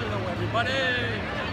Hello, everybody.